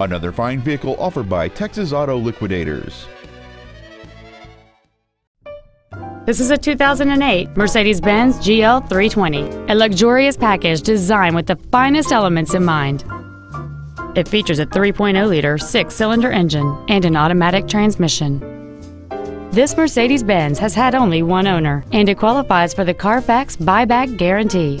Another fine vehicle offered by Texas Auto Liquidators. This is a 2008 Mercedes-Benz GL 320, a luxurious package designed with the finest elements in mind. It features a 3.0-liter six-cylinder engine and an automatic transmission. This Mercedes-Benz has had only one owner, and it qualifies for the Carfax buyback guarantee.